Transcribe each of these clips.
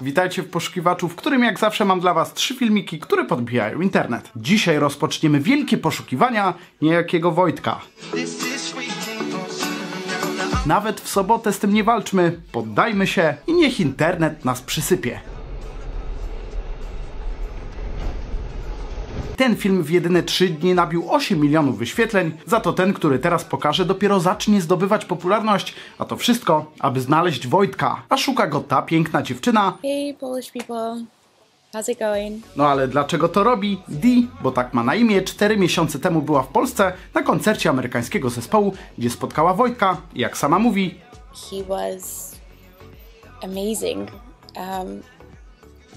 Witajcie w poszukiwaczu, w którym jak zawsze mam dla Was trzy filmiki, które podbijają internet. Dzisiaj rozpoczniemy wielkie poszukiwania niejakiego Wojtka. Nawet w sobotę z tym nie walczmy, poddajmy się i niech internet nas przysypie. Ten film w jedyne 3 dni nabił 8 milionów wyświetleń, za to ten, który teraz pokażę, dopiero zacznie zdobywać popularność, a to wszystko, aby znaleźć Wojtka, a szuka go ta piękna dziewczyna. Hey, Polish people. How's it going? No ale dlaczego to robi? Dee, bo tak ma na imię, 4 miesiące temu była w Polsce na koncercie amerykańskiego zespołu, gdzie spotkała Wojtka jak sama mówi, He was amazing. Um,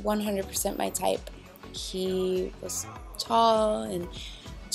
100% my type. He was tall and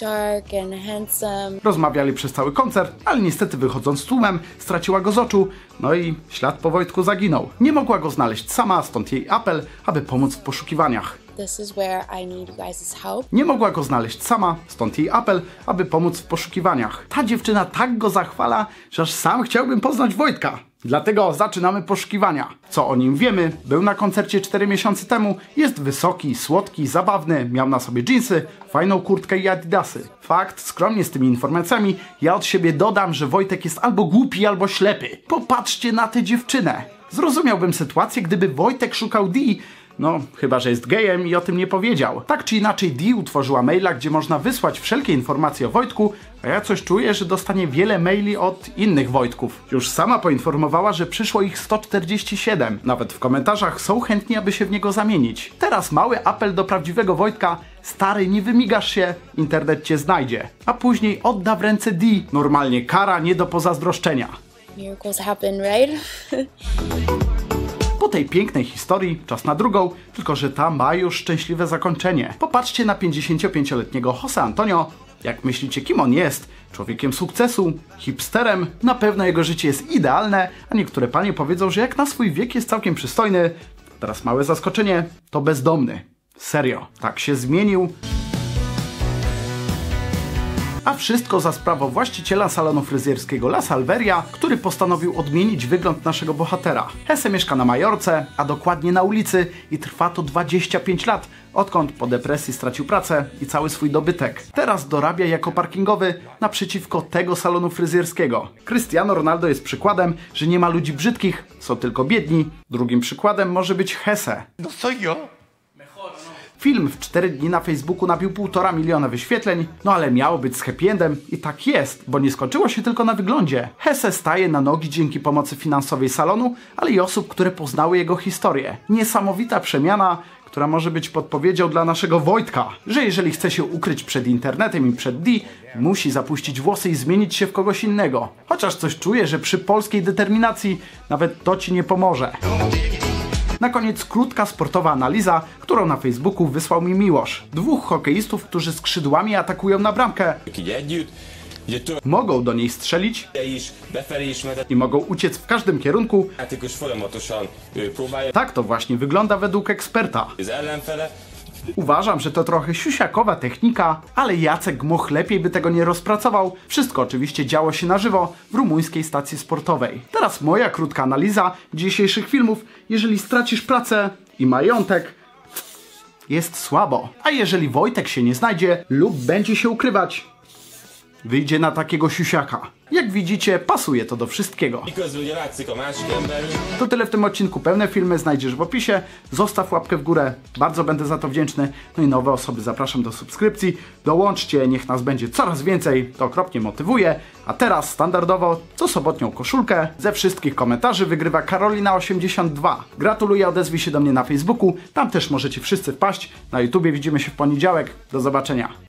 dark and handsome. Rozmawiali przez cały koncert, ale niestety wychodząc z tłumem straciła go z oczu, no i ślad po Wojtku zaginął. Nie mogła go znaleźć sama, stąd jej apel, aby pomóc w poszukiwaniach. This is where I need you guys' help. Nie mogła go znaleźć sama, stąd jej apel, aby pomóc w poszukiwaniach. Ta dziewczyna tak go zachwala, że aż sam chciałbym poznać Wojtka. Dlatego zaczynamy poszukiwania. Co o nim wiemy? Był na koncercie 4 miesiące temu, jest wysoki, słodki, zabawny, miał na sobie dżinsy, fajną kurtkę i adidasy. Fakt, skromnie z tymi informacjami, ja od siebie dodam, że Wojtek jest albo głupi, albo ślepy. Popatrzcie na tę dziewczynę. Zrozumiałbym sytuację, gdyby Wojtek szukał Dee, no, chyba, że jest gejem i o tym nie powiedział. Tak czy inaczej, Dee utworzyła maila, gdzie można wysłać wszelkie informacje o Wojtku, a ja coś czuję, że dostanie wiele maili od innych Wojtków. Już sama poinformowała, że przyszło ich 147. Nawet w komentarzach są chętni, aby się w niego zamienić. Teraz mały apel do prawdziwego Wojtka. Stary, nie wymigasz się, internet cię znajdzie. A później odda w ręce Dee. Normalnie kara nie do pozazdroszczenia. Miracles happen, right? Po tej pięknej historii czas na drugą, tylko że ta ma już szczęśliwe zakończenie. Popatrzcie na 55-letniego Jose Antonio. Jak myślicie, kim on jest? Człowiekiem sukcesu? Hipsterem? Na pewno jego życie jest idealne, a niektóre panie powiedzą, że jak na swój wiek jest całkiem przystojny. Teraz małe zaskoczenie, to bezdomny. Serio, tak się zmienił. A wszystko za sprawą właściciela salonu fryzjerskiego La Salveria, który postanowił odmienić wygląd naszego bohatera. Hesse mieszka na Majorce, a dokładnie na ulicy i trwa to 25 lat, odkąd po depresji stracił pracę i cały swój dobytek. Teraz dorabia jako parkingowy naprzeciwko tego salonu fryzjerskiego. Cristiano Ronaldo jest przykładem, że nie ma ludzi brzydkich, są tylko biedni. Drugim przykładem może być Hesse. No soy yo. Film w 4 dni na Facebooku nabił 1,5 miliona wyświetleń, no ale miało być z happy endem i tak jest, bo nie skończyło się tylko na wyglądzie. Hesse staje na nogi dzięki pomocy finansowej salonu, ale i osób, które poznały jego historię. Niesamowita przemiana, która może być podpowiedzią dla naszego Wojtka, że jeżeli chce się ukryć przed internetem i przed D, musi zapuścić włosy i zmienić się w kogoś innego. Chociaż coś czuję, że przy polskiej determinacji nawet to ci nie pomoże. Na koniec krótka sportowa analiza, którą na Facebooku wysłał mi Miłosz. Dwóch hokeistów, którzy skrzydłami atakują na bramkę. Mogą do niej strzelić i mogą uciec w każdym kierunku. Tak to właśnie wygląda według eksperta. Uważam, że to trochę siusiakowa technika, ale Jacek Gmoch lepiej by tego nie rozpracował. Wszystko oczywiście działo się na żywo w rumuńskiej stacji sportowej. Teraz moja krótka analiza dzisiejszych filmów. Jeżeli stracisz pracę i majątek, jest słabo. A jeżeli Wojtek się nie znajdzie lub będzie się ukrywać, wyjdzie na takiego siusiaka. Jak widzicie, pasuje to do wszystkiego. To tyle w tym odcinku. Pełne filmy znajdziesz w opisie. Zostaw łapkę w górę. Bardzo będę za to wdzięczny. No i nowe osoby zapraszam do subskrypcji. Dołączcie, niech nas będzie coraz więcej. To okropnie motywuje. A teraz standardowo co sobotnią koszulkę. Ze wszystkich komentarzy wygrywa Karolina82. Gratuluję, odezwij się do mnie na Facebooku. Tam też możecie wszyscy wpaść. Na YouTubie widzimy się w poniedziałek. Do zobaczenia.